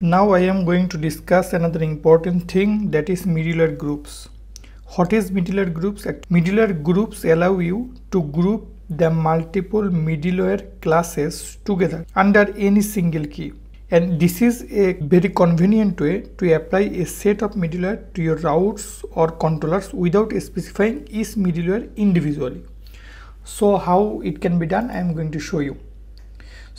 Now I am going to discuss another important thing that is middleware groups. What is middleware groups? Middleware groups allow you to group the multiple middleware classes together under any single key. And this is a very convenient way to apply a set of middleware to your routes or controllers without specifying each middleware individually. So how it can be done I am going to show you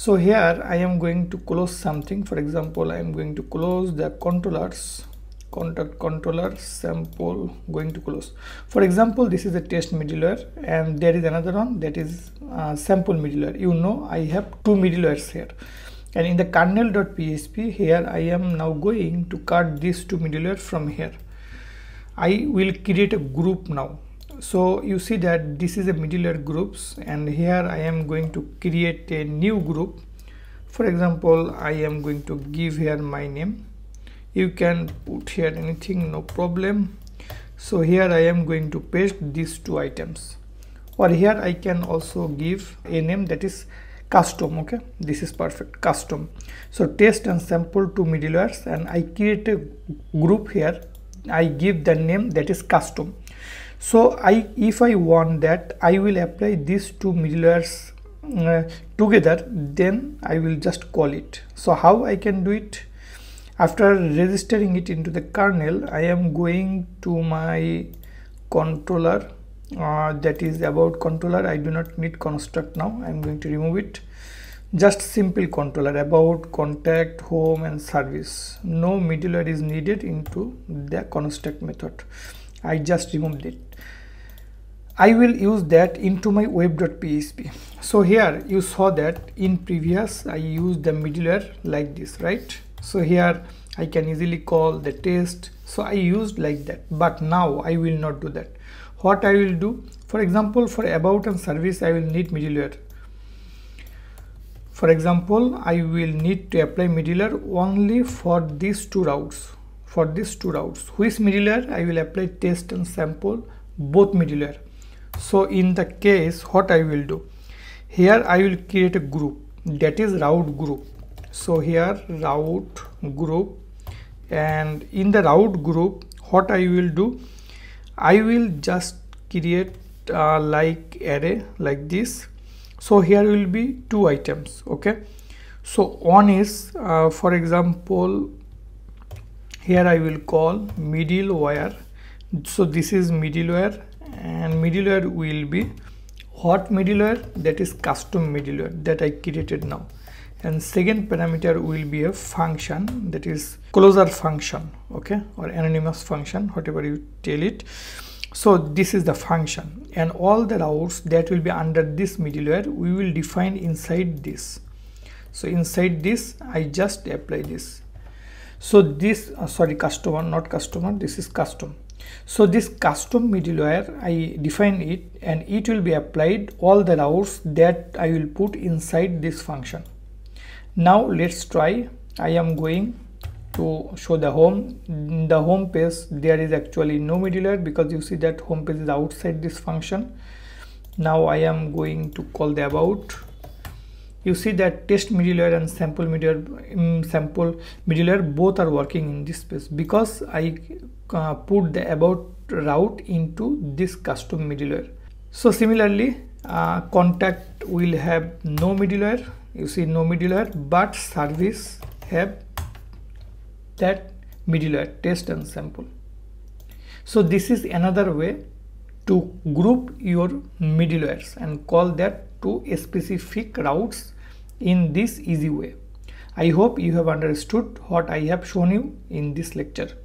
so here I am going to close something. For example I am going to close the controllers contact controller sample going to close. For example this is a test middleware and there is another one that is uh, sample middleware. You know I have two middlewares here. And in the kernel.php here I am now going to cut these two middleware from here. I will create a group now so you see that this is a middleware groups and here I am going to create a new group. For example I am going to give here my name. You can put here anything no problem. So here I am going to paste these two items. Or here I can also give a name that is custom okay? This is perfect custom. So test and sample two middlewares and I create a group here. I give the name that is custom so I if I want that I will apply these two middlewares uh, together then I will just call it. So how I can do it? After registering it into the kernel I am going to my controller uh, that is about controller. I do not need construct now. I am going to remove it. Just simple controller about contact home and service. No middleware is needed into the construct method I just removed it. I will use that into my web.php so here you saw that in previous I used the middleware like this right? So here I can easily call the test. So I used like that but now I will not do that. What I will do for example for about and service I will need middleware. For example I will need to apply middleware only for these two routes for these two routes. Which middleware I will apply test and sample both middleware so in the case what I will do? Here I will create a group. That is route group. So here route group. And in the route group what I will do? I will just create uh, like array like this. So here will be two items okay? So one is uh, for example here I will call middleware so this is middleware and middleware will be what middleware that is custom middleware that I created now. And second parameter will be a function that is closure function okay or anonymous function whatever you tell it. So this is the function and all the routes that will be under this middleware we will define inside this. So inside this I just apply this so this uh, sorry customer not customer this is custom. So this custom middleware i define it and it will be applied all the routes that i will put inside this function. Now let's try. I am going to show the home. In the home page there is actually no middleware because you see that home page is outside this function. Now i am going to call the about you see that test middleware and sample middleware um, sample middleware both are working in this space because I uh, put the about route into this custom middleware. So similarly uh, contact will have no middleware. You see no middleware but service have that middleware test and sample. So this is another way to group your middlewares and call that to specific routes in this easy way. I hope you have understood what I have shown you in this lecture.